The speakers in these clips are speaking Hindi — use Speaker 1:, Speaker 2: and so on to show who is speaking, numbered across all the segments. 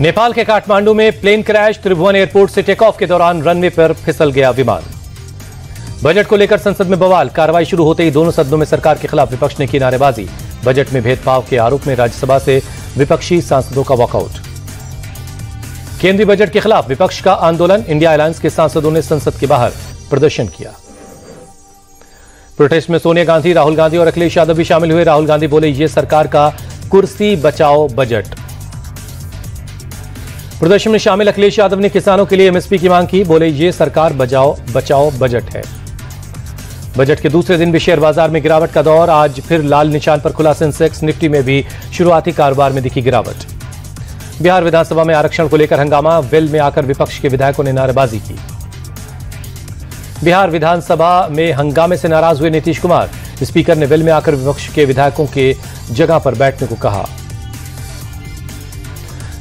Speaker 1: नेपाल के काठमांडू में प्लेन क्रैश त्रिभुवन एयरपोर्ट से टेक ऑफ़ के दौरान रनवे पर फिसल गया विमान। बजट को लेकर संसद में बवाल। कार्रवाई शुरू होते ही दोनों सदनों में सरकार के खिलाफ विपक्ष ने की नारेबाजी। बजट में भेदभाव के आरोप में राज्यसभा से विपक्षी सांसदों का वॉकआउट। केंद्रीय बजट के खिलाफ विपक्ष का आंदोलन। इंडिया अलायंस के सांसदों ने संसद के बाहर प्रदर्शन किया। प्रोटेस्ट में सोनिया गांधी, राहुल गांधी और अखिलेश यादव भी शामिल हुए। राहुल गांधी बोले, ये सरकार का कुर्सी बचाओ बजट। प्रदर्शन में शामिल अखिलेश यादव ने किसानों के लिए एमएसपी की मांग की। बोले, ये सरकार बचाओ बचाओ बजट है। बजट के दूसरे दिन भी शेयर बाज़ार में गिरावट का दौर। आज फिर लाल निशान पर खुला सेंसेक्स निफ्टी में भी शुरुआती कारोबार में दिखी गिरावट। बिहार विधानसभा में आरक्षण को लेकर हंगामा। वेल में आकर विपक्ष के विधायकों ने नारेबाजी की। बिहार विधानसभा में हंगामे से नाराज़ हुए नीतीश कुमार। स्पीकर ने वेल में आकर विपक्ष के विधायकों के जगह पर बैठने को कहा।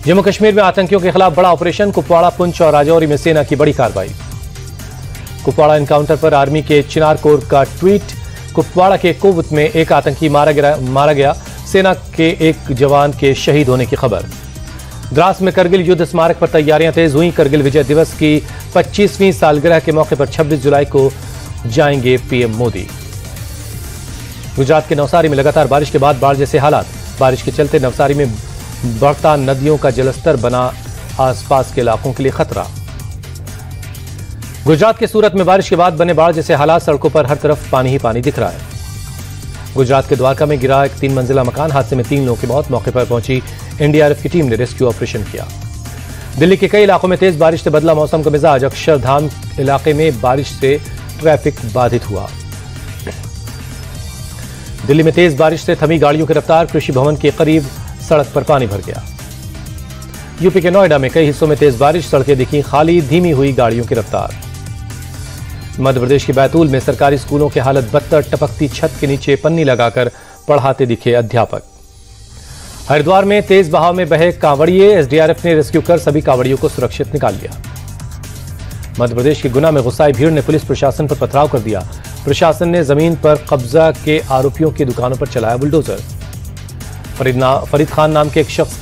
Speaker 1: जम्मू कश्मीर में आतंकियों के खिलाफ बड़ा ऑपरेशन, कुपवाड़ा, पुंछ और राजौरी में सेना की बड़ी कार्रवाई। कुपवाड़ा एनकाउंटर पर आर्मी के चिनार कोर का ट्वीट, कुपवाड़ा के कोवत में एक आतंकी मारा गया मारा गया। सेना के एक जवान के शहीद होने की खबर। द्रास में करगिल युद्ध स्मारक पर तैयारियाँ तेज हुई। करगिल विजय दिवस की 25वीं सालगिरह के मौके पर 26 जुलाई को जाएँगे पीएम मोदी। गुजरात के नवसारी में लगातार बारिश के बाद बाढ़ जैसे हालात। बारिश के चलते नवसारी में बढ़ता नदियों का जलस्तर बना आसपास के इलाकों के लिए खतरा। गुजरात के सूरत में बारिश के बाद बने बाढ़ जैसे हालात सड़कों पर हर तरफ़ पानी ही पानी दिख रहा है। गुजरात के द्वारका में गिरा एक तीन मंजिला मकान, हादसे में तीन लोगों की मौत, मौके पर पहुँची एनडीआरएफ की टीम ने रेस्क्यू ऑपरेशन किया। दिल्ली के कई इलाकों में तेज बारिश से बदला मौसम का मिजाज, अक्षरधाम इलाके में बारिश से ट्रैफ़िक बाधित हुआ। दिल्ली में तेज बारिश से थमी गाड़ियों की रफ्तार, कृषि भवन के करीब सड़क पर पानी भर गया। यूपी के नोएडा में कई हिस्सों में तेज बारिश, सड़कें दिखी खाली, धीमी हुई गाड़ियों की रफ्तार। मध्य प्रदेश के बैतूल में सरकारी स्कूलों की हालत बदतर, टपकती छत के नीचे पन्नी लगाकर पढ़ाते दिखे अध्यापक। हरिद्वार में तेज बहाव में बहे कांवड़िए, एसडीआरएफ ने रेस्क्यू कर सभी कांवड़ियों को सुरक्षित निकाल लिया। मध्य प्रदेश के गुना में गुस्साई भीड़ ने पुलिस प्रशासन पर पथराव कर दिया। प्रशासन ने ज़मीन पर कब्जा के आरोपियों की दुकानों पर चलाया बुलडोजर। फरीद फरीद खान नाम के एक शख्स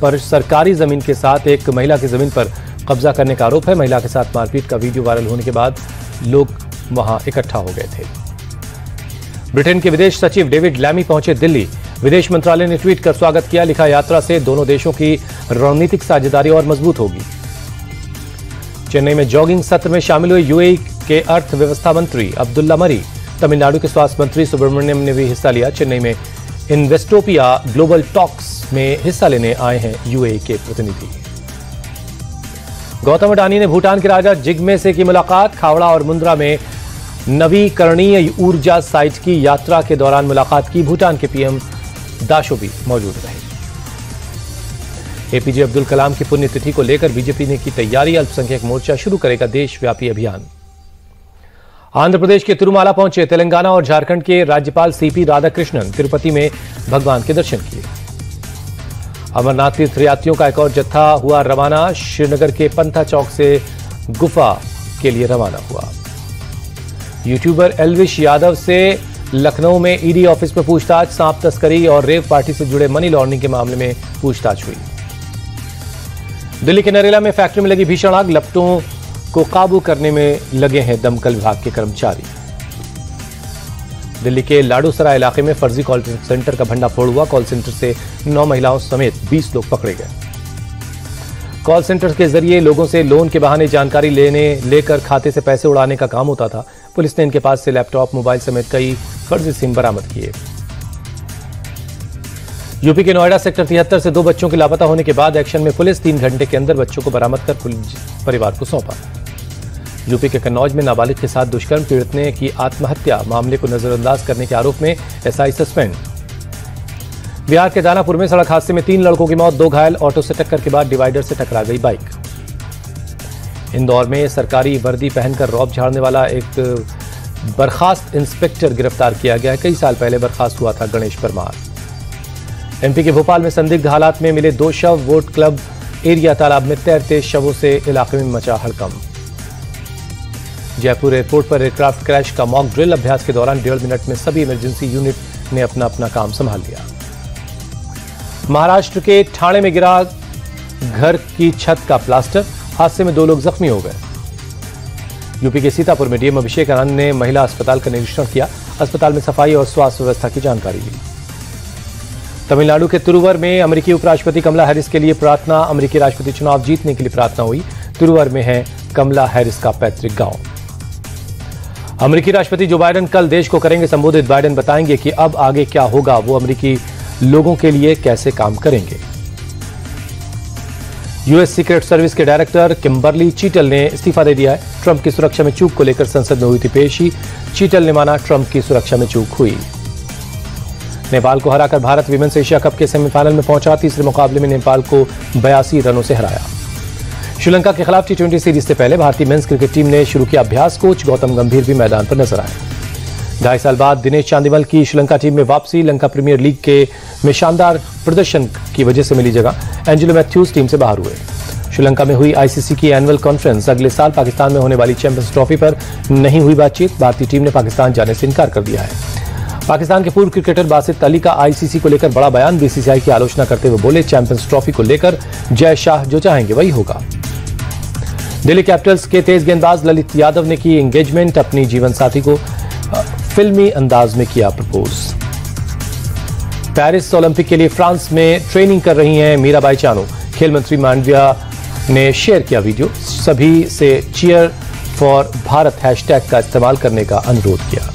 Speaker 1: पर सरकारी ज़मीन के साथ एक महिला की ज़मीन पर कब्जा करने का आरोप है। महिला के साथ मारपीट का वीडियो वायरल होने के बाद लोग वहाँ इकट्ठा हो गए थे। ब्रिटेन के विदेश सचिव डेविड लैमी पहुँचे दिल्ली। विदेश मंत्रालय ने ट्वीट कर स्वागत किया। लिखा, यात्रा से दोनों देशों की रणनीतिक साझेदारी और मज़बूत होगी। चेन्नई में जॉगिंग सत्र में शामिल हुए यूएई के अर्थव्यवस्था मंत्री अब्दुल्ला मरी। तमिलनाडु के स्वास्थ्य मंत्री सुब्रमण्यम ने भी हिस्सा लिया। चेन्नई में इन्वेस्टोपिया ग्लोबल टॉक्स में हिस्सा लेने आए हैं यूएई के प्रतिनिधि। गौतम अडानी ने भूटान के राजा जिग्मे से की मुलाकात। खावड़ा और मुंद्रा में नवीकरणीय ऊर्जा साइट की यात्रा के दौरान मुलाकात की। भूटान के पीएम दाशो भी मौजूद रहे। एपीजे अब्दुल कलाम की पुण्यतिथि को लेकर बीजेपी ने की तैयारी। अल्पसंख्यक मोर्चा शुरू करेगा देशव्यापी अभियान। आंध्र प्रदेश के तिरुमाला पहुँचे तेलंगाना और झारखंड के राज्यपाल सीपी राधाकृष्णन तिरुपति में भगवान के दर्शन किए। अमरनाथ तीर्थ यात्रियों का एक और जत्था हुआ रवाना। श्रीनगर के पंथा चौक से गुफा के लिए रवाना हुआ। यूट्यूबर एलविश यादव से लखनऊ में ईडी ऑफ़िस में पूछताछ, सांप तस्करी और रेव पार्टी से जुड़े मनी लॉन्ड्रिंग के मामले में पूछताछ हुई। दिल्ली के नरेला में फैक्ट्री में लगी भीषण आग, लपटों को काबू करने में लगे हैं दमकल विभाग के कर्मचारी। दिल्ली के लाडूसरा इलाके में फर्जी कॉल सेंटर का भंडाफोड़ हुआ। कॉल सेंटर से नौ महिलाओं समेत 20 लोग पकड़े गए। कॉल सेंटर के ज़रिए लोगों से लोन के बहाने जानकारी लेने, लेकर खाते से पैसे उड़ाने का काम होता था। पुलिस ने इनके पास से लैपटॉप, मोबाइल समेत कई फर्जी सिम बरामद किए। यूपी के नोएडा सेक्टर तिहत्तर से दो बच्चों के लापता होने के बाद एक्शन में पुलिस तीन घंटे के अंदर बच्चों को बरामद कर परिवार को सौंपा। यूपी के कन्नौज में नाबालिग के साथ दुष्कर्म पीड़ित ने की आत्महत्या मामले को नजरअंदाज करने के आरोप में एसआई सस्पेंड। बिहार के दानापुर में सड़क हादसे में तीन लड़कों की मौत, दो घायल, ऑटो से टक्कर के बाद डिवाइडर से टकरा गई बाइक। इंदौर में सरकारी वर्दी पहनकर रौब झाड़ने वाला एक बर्खास्त इंस्पेक्टर गिरफ़्तार किया गया। कई साल पहले बर्खास्त हुआ था गणेश परमार। एमपी के भोपाल में संदिग्ध हालात में मिले दो शव, वोट क्लब एरिया तालाब में तैरते शवों से इलाके में मचा हड़कंप। जयपुर एयरपोर्ट पर एयरक्राफ्ट क्रैश का मॉक ड्रिल अभ्यास के दौरान डेढ़ मिनट में सभी इमरजेंसी यूनिट ने अपना अपना काम संभाल लिया। महाराष्ट्र के ठाणे में गिरा घर की छत का प्लास्टर, हादसे में दो लोग जख्मी हो गए। यूपी के सीतापुर में डीएम अभिषेक आनंद ने महिला अस्पताल का निरीक्षण किया। अस्पताल में सफ़ाई और स्वास्थ्य व्यवस्था की जानकारी ली तमिलनाडु के तिरुवर में अमेरिकी उपराष्ट्रपति कमला हैरिस के लिए प्रार्थना, अमेरिकी राष्ट्रपति चुनाव जीतने के लिए प्रार्थना हुई। तिरुवर में है कमला हैरिस का पैतृक गाँव। अमेरिकी राष्ट्रपति जो बाइडेन कल देश को करेंगे संबोधित, बाइडेन बताएँगे कि अब आगे क्या होगा, वो अमेरिकी लोगों के लिए कैसे काम करेंगे। यूएस सीक्रेट सर्विस के डायरेक्टर किम्बरली चीटल ने इस्तीफा दे दिया है। ट्रंप की सुरक्षा में चूक को लेकर संसद में हुई थी पेशी। चीटल ने माना ट्रंप की सुरक्षा में चूक हुई। नेपाल को हराकर भारत विमेंस एशिया कप के सेमीफाइनल में पहुँचा, तीसरे मुकाबले में नेपाल को बयासी रनों से हराया। श्रीलंका के खिलाफ टी सीरीज़ से पहले भारतीय मेंस क्रिकेट टीम ने शुरू किया अभ्यास, कोच गौतम गंभीर भी मैदान पर नज़र आए। ढाई साल बाद दिनेश चांदीमल की श्रीलंका टीम में वापसी, लंका प्रीमियर लीग के में शानदार प्रदर्शन की वजह से मिली जगह एंजेलो मैथ्यूज टीम से बाहर हुए। श्रीलंका में हुई आईसीसी की एनुअल कॉन्फ्रेंस अगले साल पाकिस्तान में होने वाली चैंपियंस ट्रॉफी पर नहीं हुई बातचीत, भारतीय टीम ने पाकिस्तान जाने से इनकार कर दिया है। पाकिस्तान के पूर्व क्रिकेटर बासित अली का आईसीसी को लेकर बड़ा बयान बीसीसीआई की आलोचना करते हुए बोले चैंपियंस ट्रॉफी को लेकर जय शाह जो चाहेंगे, वही होगा। दिल्ली कैपिटल्स के तेज गेंदबाज ललित यादव ने की एंगेजमेंट अपनी जीवन साथी को फिल्मी अंदाज में किया प्रपोज पेरिस ओलंपिक के लिए फ्रांस में ट्रेनिंग कर रही हैं मीराबाई चानू। खेल मंत्री मांडविया ने शेयर किया वीडियो सभी से चीयर फॉर भारत हैशटैग का इस्तेमाल करने का अनुरोध किया।